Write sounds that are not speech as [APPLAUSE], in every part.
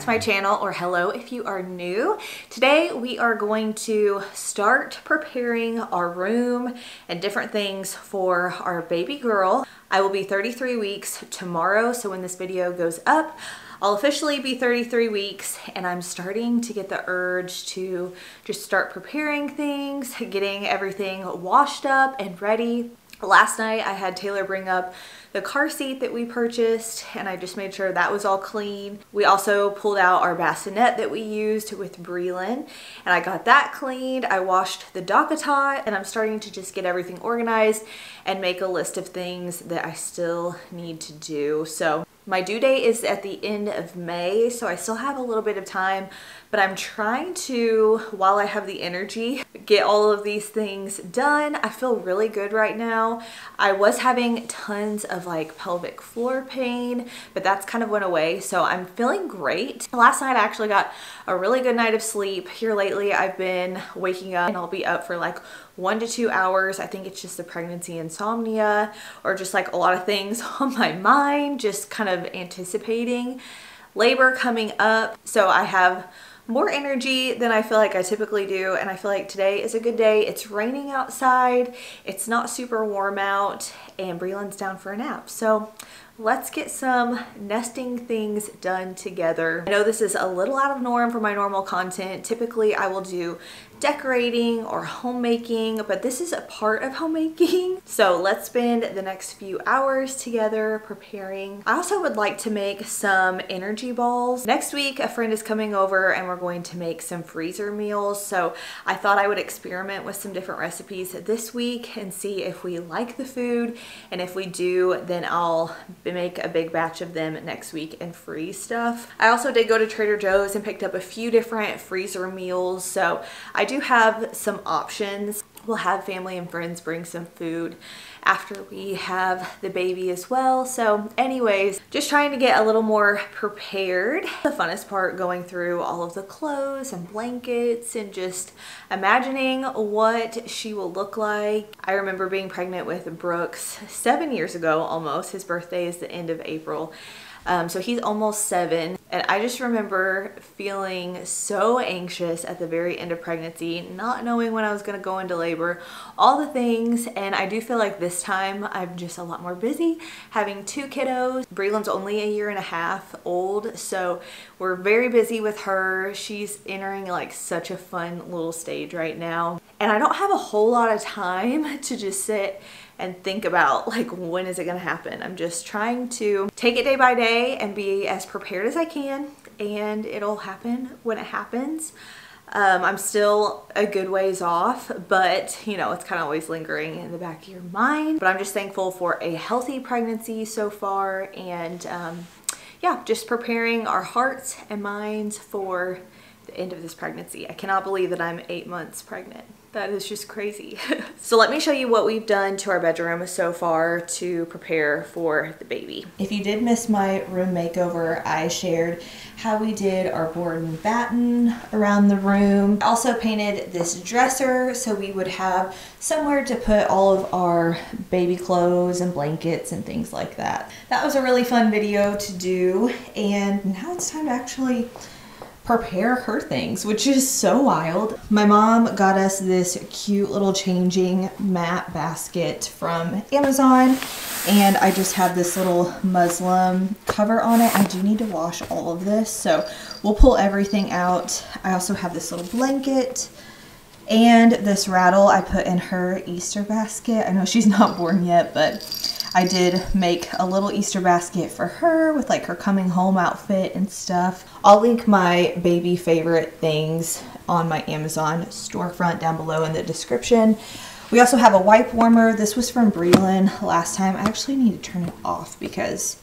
to my channel or hello if you are new. Today we are going to start preparing our room and different things for our baby girl. I will be 33 weeks tomorrow so when this video goes up I'll officially be 33 weeks and I'm starting to get the urge to just start preparing things, getting everything washed up and ready. Last night I had Taylor bring up the car seat that we purchased and I just made sure that was all clean. We also pulled out our bassinet that we used with Breland and I got that cleaned. I washed the DockATot and I'm starting to just get everything organized and make a list of things that I still need to do. So my due date is at the end of May, so I still have a little bit of time, but I'm trying to, while I have the energy, get all of these things done. I feel really good right now. I was having tons of like pelvic floor pain, but that's kind of went away, so I'm feeling great. Last night I actually got a really good night of sleep. Here lately I've been waking up and I'll be up for like one to two hours. I think it's just the pregnancy insomnia or just like a lot of things [LAUGHS] on my mind, just kind of anticipating labor coming up. So I have more energy than I feel like I typically do and I feel like today is a good day. It's raining outside, it's not super warm out and Breland's down for a nap. So let's get some nesting things done together. I know this is a little out of norm for my normal content. Typically I will do decorating or homemaking, but this is a part of [LAUGHS] homemaking. So let's spend the next few hours together preparing. I also would like to make some energy balls. Next week, a friend is coming over and we're going to make some freezer meals. So I thought I would experiment with some different recipes this week and see if we like the food. And if we do, then I'll make a big batch of them next week and freeze stuff. I also did go to Trader Joe's and picked up a few different freezer meals. So I do have some options. We'll have family and friends bring some food after we have the baby as well. So anyways, just trying to get a little more prepared. The funnest part going through all of the clothes and blankets and just imagining what she will look like. I remember being pregnant with Brooks seven years ago almost. His birthday is the end of April. Um, so he's almost seven. And I just remember feeling so anxious at the very end of pregnancy, not knowing when I was to go into labor, all the things. And I do feel like this time I'm just a lot more busy having two kiddos. Breland's only a year and a half old, so we're very busy with her. She's entering like such a fun little stage right now. And I don't have a whole lot of time [LAUGHS] to just sit and think about like when is it gonna happen. I'm just trying to take it day by day and be as prepared as I can and it'll happen when it happens. Um, I'm still a good ways off, but you know, it's kind of always lingering in the back of your mind. But I'm just thankful for a healthy pregnancy so far and um, yeah, just preparing our hearts and minds for the end of this pregnancy. I cannot believe that I'm eight months pregnant. That is just crazy. [LAUGHS] so let me show you what we've done to our bedroom so far to prepare for the baby. If you did miss my room makeover, I shared how we did our board and batten around the room. I also painted this dresser so we would have somewhere to put all of our baby clothes and blankets and things like that. That was a really fun video to do and now it's time to actually prepare her things, which is so wild. My mom got us this cute little changing mat basket from Amazon and I just have this little muslin cover on it. I do need to wash all of this, so we'll pull everything out. I also have this little blanket and this rattle I put in her Easter basket. I know she's not born yet, but I did make a little Easter basket for her with like her coming home outfit and stuff. I'll link my baby favorite things on my Amazon storefront down below in the description. We also have a wipe warmer. This was from Breland last time. I actually need to turn it off because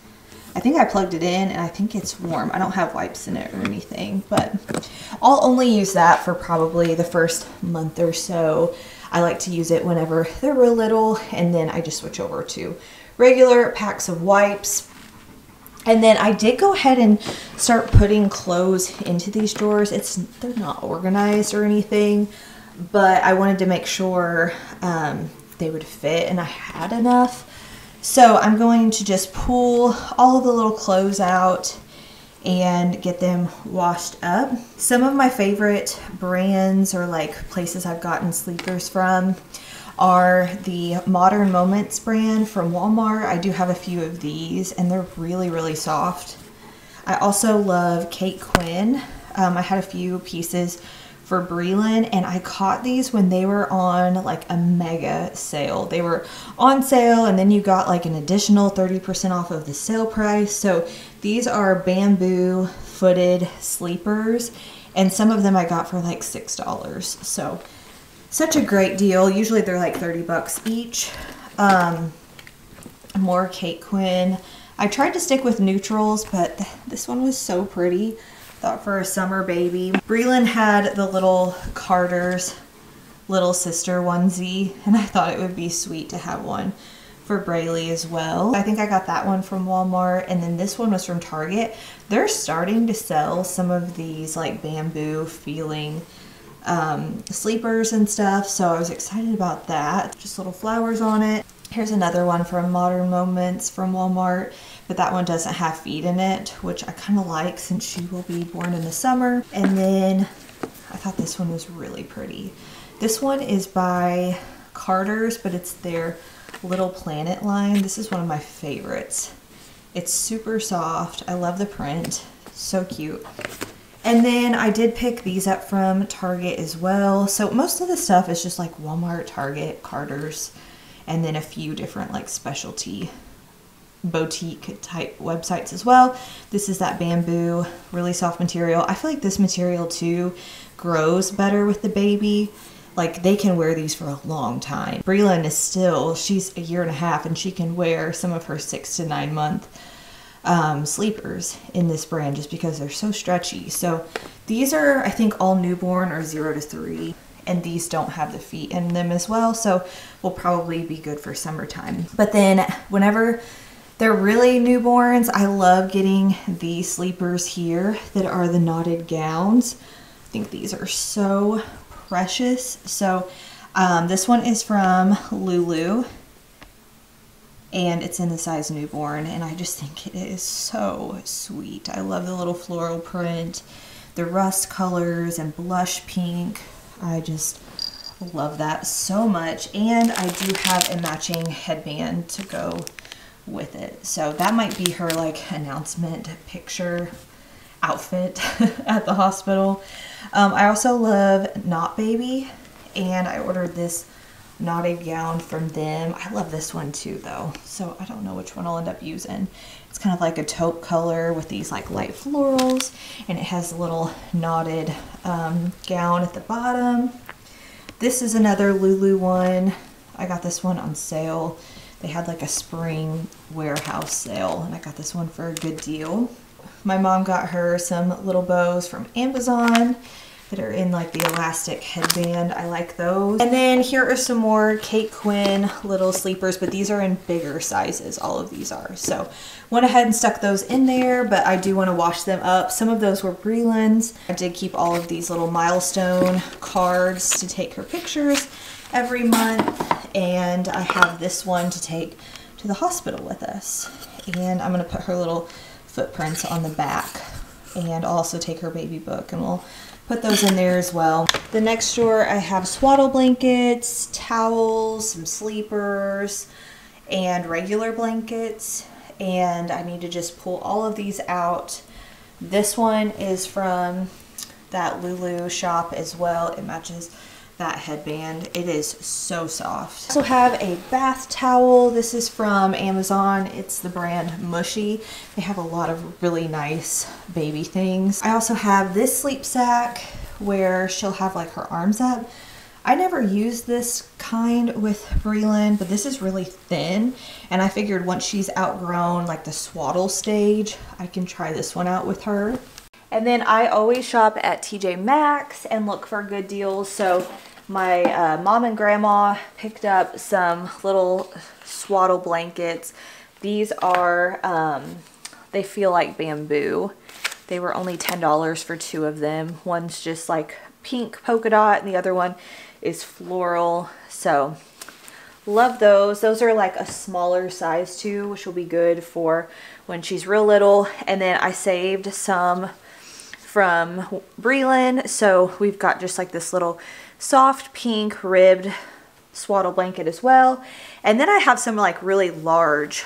I think I plugged it in and I think it's warm. I don't have wipes in it or anything, but I'll only use that for probably the first month or so. I like to use it whenever [LAUGHS] they're real little and then I just switch over to regular packs of wipes. And then I did go ahead and start putting clothes into these drawers. It's They're not organized or anything, but I wanted to make sure um, they would fit and I had enough. So I'm going to just pull all of the little clothes out and get them washed up. Some of my favorite brands or like places I've gotten sleepers from are the Modern Moments brand from Walmart. I do have a few of these and they're really, really soft. I also love Kate Quinn. Um, I had a few pieces for Breland and I caught these when they were on like a mega sale. They were on sale and then you got like an additional 30% off of the sale price. So these are bamboo footed sleepers and some of them I got for like $6. So such a great deal. Usually they're like 30 bucks each. Um, more Kate Quinn. I tried to stick with neutrals, but this one was so pretty. Thought for a summer baby. Breland had the little Carter's little sister onesie, and I thought it would be sweet to have one for Braylee as well. I think I got that one from Walmart, and then this one was from Target. They're starting to sell some of these like bamboo feeling um, sleepers and stuff, so I was excited about that. Just little flowers on it. Here's another one from Modern Moments from Walmart but that one doesn't have feet in it, which I kind of like since she will be born in the summer. And then I thought this one was really pretty. This one is by Carter's, but it's their Little Planet line. This is one of my favorites. It's super soft. I love the print. So cute. And then I did pick these up from Target as well. So most of the stuff is just like Walmart, Target, Carter's, and then a few different like specialty boutique type websites as well. This is that bamboo, really soft material. I feel like this material too grows better with the baby. Like they can wear these for a long time. Breland is still, she's a year and a half and she can wear some of her six to nine month um, sleepers in this brand just because they're so stretchy. So these are, I think, all newborn or zero to three and these don't have the feet in them as well. So will probably be good for summertime. But then whenever they're really newborns. I love getting these sleepers here that are the knotted gowns. I think these are so precious. So um, this one is from Lulu and it's in the size newborn and I just think it is so sweet. I love the little floral print, the rust colors and blush pink. I just love that so much and I do have a matching headband to go with it. So that might be her like announcement picture outfit [LAUGHS] at the hospital. Um, I also love Knot Baby and I ordered this knotted gown from them. I love this one too though. So I don't know which one I'll end up using. It's kind of like a taupe color with these like light florals and it has a little knotted um, gown at the bottom. This is another Lulu one. I got this one on sale they had like a spring warehouse sale and I got this one for a good deal. My mom got her some little bows from Amazon that are in like the elastic headband. I like those. And then here are some more Kate Quinn little sleepers, but these are in bigger sizes. All of these are. So went ahead and stuck those in there, but I do want to wash them up. Some of those were Breland's. I did keep all of these little milestone cards to take her pictures every month and I have this one to take to the hospital with us and I'm going to put her little footprints on the back and also take her baby book and we'll put those in there as well. The next drawer I have swaddle blankets, towels, some sleepers, and regular blankets and I need to just pull all of these out. This one is from that Lulu shop as well. It matches that headband. It is so soft. I also have a bath towel. This is from Amazon. It's the brand Mushie. They have a lot of really nice baby things. I also have this sleep sack where she'll have like her arms up. I never used this kind with Breland, but this is really thin. And I figured once she's outgrown like the swaddle stage, I can try this one out with her. And then I always shop at TJ Maxx and look for good deals. So my uh, mom and grandma picked up some little swaddle blankets. These are, um, they feel like bamboo. They were only $10 for two of them. One's just like pink polka dot and the other one is floral. So Love those. Those are like a smaller size too, which will be good for when she's real little. And then I saved some from Breland. So we've got just like this little soft pink ribbed swaddle blanket as well. And then I have some like really large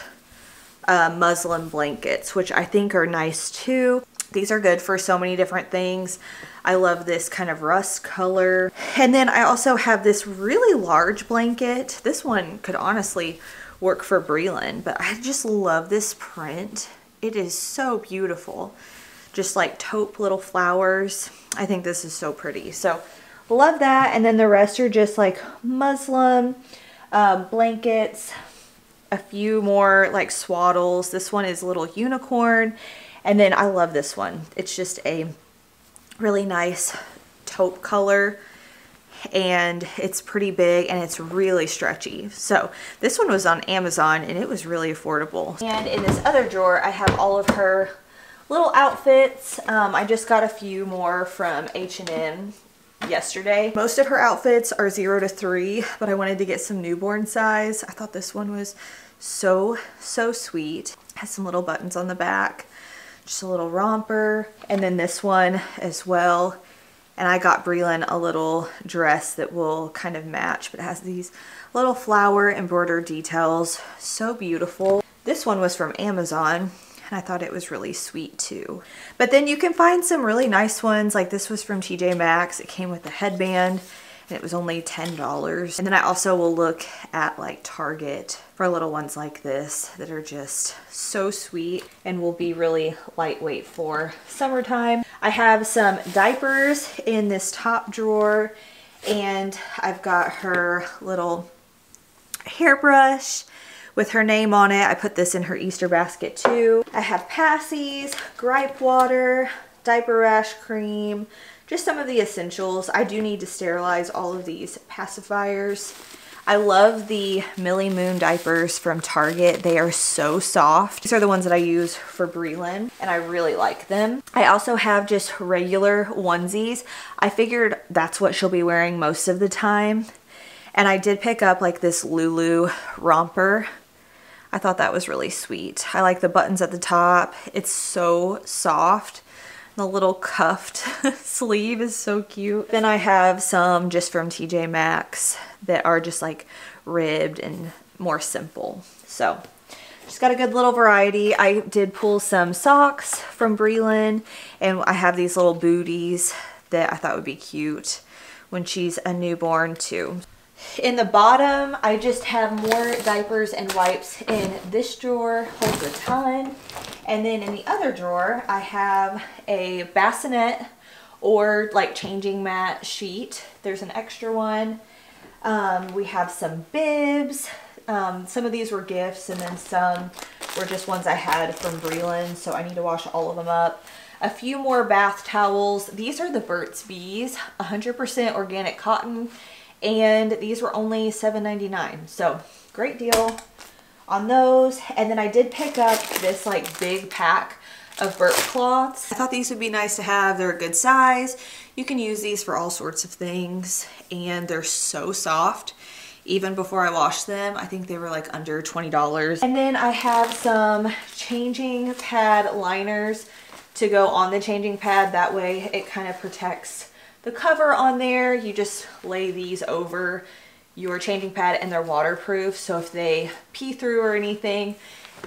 uh, muslin blankets, which I think are nice too. These are good for so many different things. I love this kind of rust color. And then I also have this really large blanket. This one could honestly work for Breland, but I just love this print. It is so beautiful. Just like taupe little flowers. I think this is so pretty. So love that. And then the rest are just like muslin um, blankets, a few more like swaddles. This one is little unicorn. And then I love this one. It's just a really nice taupe color and it's pretty big and it's really stretchy. So this one was on Amazon and it was really affordable. And in this other drawer, I have all of her little outfits. Um, I just got a few more from H&M yesterday. Most of her outfits are zero to three, but I wanted to get some newborn size. I thought this one was so, so sweet. Has some little buttons on the back just a little romper. And then this one as well. And I got Breland a little dress that will kind of match, but it has these little flower embroidered details. So beautiful. This one was from Amazon and I thought it was really sweet too. But then you can find some really nice ones. Like this was from TJ Maxx. It came with a headband and it was only $10. And then I also will look at like Target for little ones like this that are just so sweet and will be really lightweight for summertime. I have some diapers in this top drawer and I've got her little hairbrush with her name on it. I put this in her Easter basket too. I have passies, gripe water, diaper rash cream, just some of the essentials. I do need to sterilize all of these pacifiers. I love the Millie Moon diapers from Target. They are so soft. These are the ones that I use for Breland and I really like them. I also have just regular onesies. I figured that's what she'll be wearing most of the time. And I did pick up like this Lulu romper. I thought that was really sweet. I like the buttons at the top. It's so soft. The little cuffed [LAUGHS] sleeve is so cute. Then I have some just from TJ Maxx that are just like ribbed and more simple. So just got a good little variety. I did pull some socks from Breland and I have these little booties that I thought would be cute when she's a newborn too. In the bottom, I just have more diapers and wipes in this drawer, holds a ton. And then in the other drawer, I have a bassinet or like changing mat sheet. There's an extra one. Um, we have some bibs. Um, some of these were gifts and then some were just ones I had from Breland. So I need to wash all of them up. A few more bath towels. These are the Burt's Bees, 100% organic cotton. And these were only $7.99. So great deal on those. And then I did pick up this like big pack of burp cloths. I thought these would be nice to have. They're a good size. You can use these for all sorts of things and they're so soft. Even before I washed them, I think they were like under $20. And then I have some changing pad liners to go on the changing pad. That way it kind of protects the cover on there. You just lay these over your changing pad and they're waterproof. So if they pee through or anything,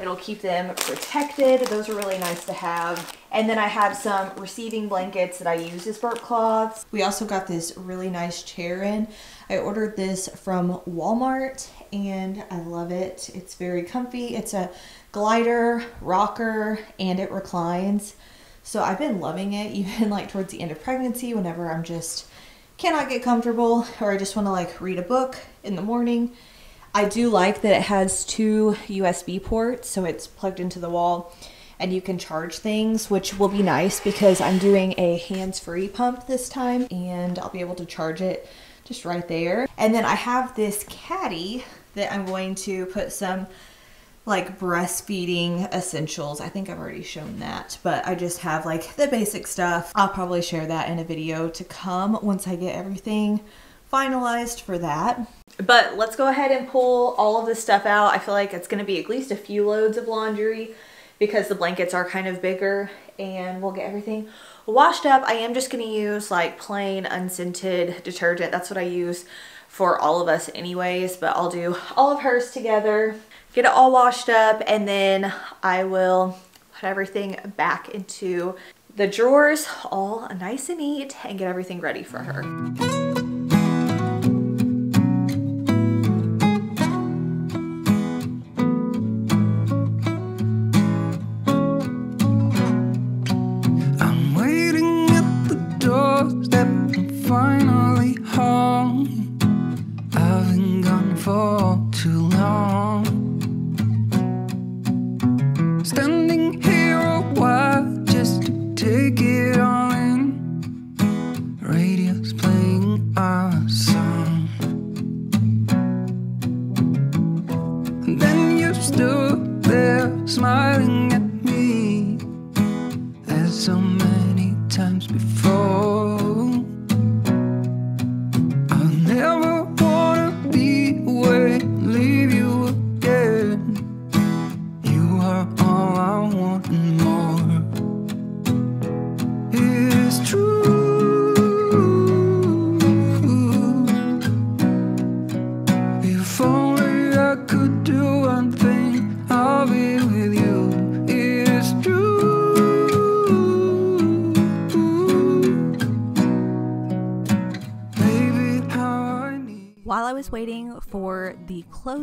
it'll keep them protected. Those are really nice to have. And then I have some receiving blankets that I use as burp cloths. We also got this really nice chair in. I ordered this from Walmart and I love it. It's very comfy. It's a glider, rocker, and it reclines. So I've been loving it [LAUGHS] even like towards the end of pregnancy whenever I'm just cannot get comfortable or I just want to like read a book in the morning. I do like that it has two USB ports so it's plugged into the wall and you can charge things which will be nice because I'm doing a hands-free pump this time and I'll be able to charge it just right there. And then I have this caddy that I'm going to put some like breastfeeding essentials. I think I've already shown that, but I just have like the basic stuff. I'll probably share that in a video to come once I get everything finalized for that. But let's go ahead and pull all of this stuff out. I feel like it's gonna be at least a few loads of laundry because the blankets are kind of bigger and we'll get everything washed up. I am just gonna use like plain unscented detergent. That's what I use for all of us anyways, but I'll do all of hers together, get it all washed up, and then I will put everything back into the drawers all nice and neat and get everything ready for her.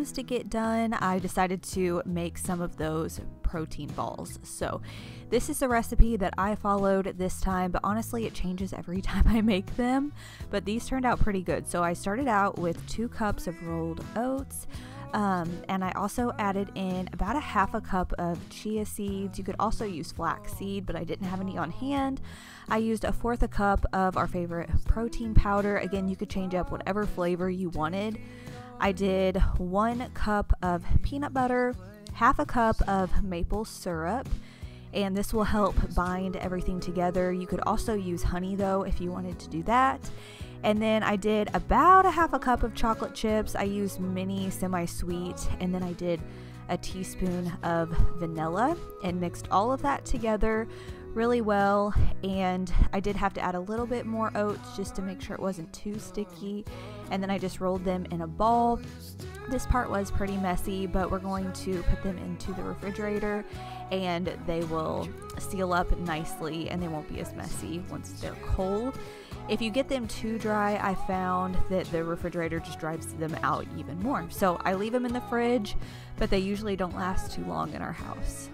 Clothes to get done, I decided to make some of those protein balls. So, this is a recipe that I followed this time, but honestly, it changes every [LAUGHS] time I make them. But these turned out pretty good. So, I started out with two cups of rolled oats. Um, and I also added in about a half a cup of chia seeds. You could also use flaxseed, but I didn't have any on hand. I used a fourth a cup of our favorite protein powder. Again, you could change up whatever flavor you wanted. I did one cup of peanut butter, half a cup of maple syrup, and this will help bind everything together. You could also use honey though if you wanted to do that. And then I did about a half a cup of chocolate chips. I used mini semi sweet, and then I did a teaspoon of vanilla and mixed all of that together really well. And I did have to add a little bit more oats just to make sure it wasn't too sticky. And then I just rolled them in a ball. This part was pretty messy, but we're going to put them into the refrigerator and they will seal up nicely and they won't be as messy once they're cold. If you get them too dry, I found that the refrigerator just drives them out even more. So I leave them in the fridge, but they usually don't last too long in our house.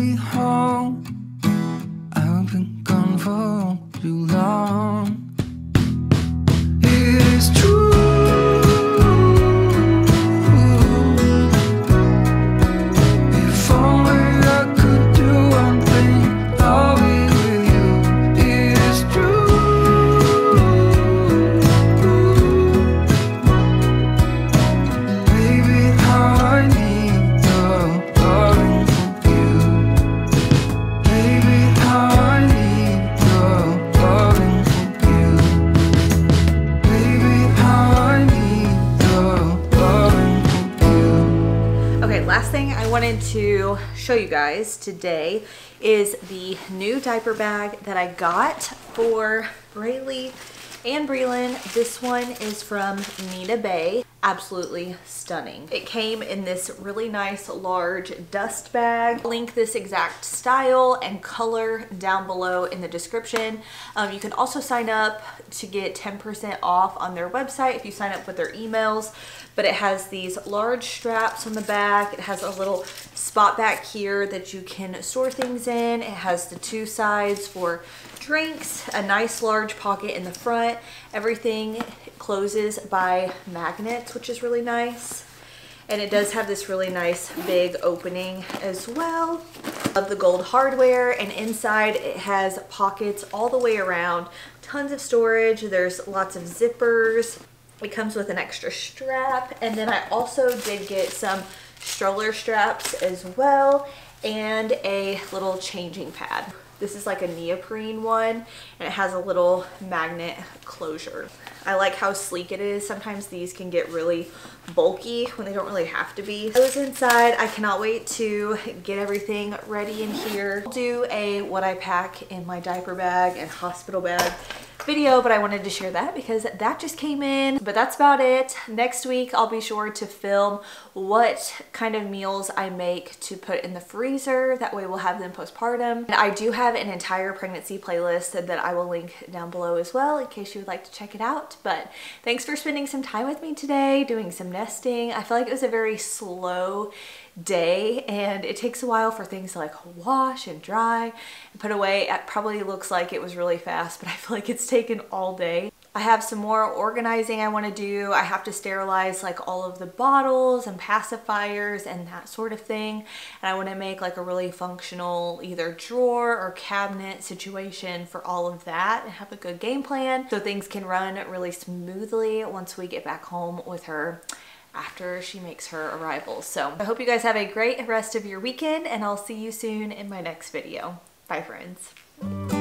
Finally home. To show you guys today is the new diaper bag that I got for Braylee and Breland. This one is from Nina Bay. Absolutely stunning. It came in this really nice large dust bag. I'll link this exact style and color down below in the description. Um, you can also sign up to get 10% off on their website if you sign up with their emails but it has these large straps on the back. It has a little spot back here that you can store things in. It has the two sides for drinks, a nice large pocket in the front. Everything closes by magnets, which is really nice. And it does have this really nice big opening as well. Of the gold hardware and inside it has pockets all the way around. Tons of storage. There's lots of zippers It comes with an extra strap. And then I also did get some stroller straps as well and a little changing pad. This is like a neoprene one and it has a little magnet closure. I like how sleek it is. Sometimes these can get really bulky when they don't really have to be. I was inside. I cannot wait to get everything ready in here. I'll do a what I pack in my diaper bag and hospital bag video, but I wanted to share that because that just came in. But that's about it. Next week, I'll be sure to film what kind of meals I make to put in the freezer. That way we'll have them postpartum. And I do have an entire pregnancy playlist that I will link down below as well in case you would like to check it out. But thanks for spending some time with me today, doing some nesting. I feel like it was a very slow day and it takes a while for things to like wash and dry and put away. It probably looks like it was really fast, but I feel like it's taken all day. I have some more organizing I want to do. I have to sterilize like all of the bottles and pacifiers and that sort of thing. And I want to make like a really functional either drawer or cabinet situation for all of that and have a good game plan so things can run really smoothly once we get back home with her after she makes her arrival. So I hope you guys have a great rest of your weekend and I'll see you soon in my next video. Bye friends.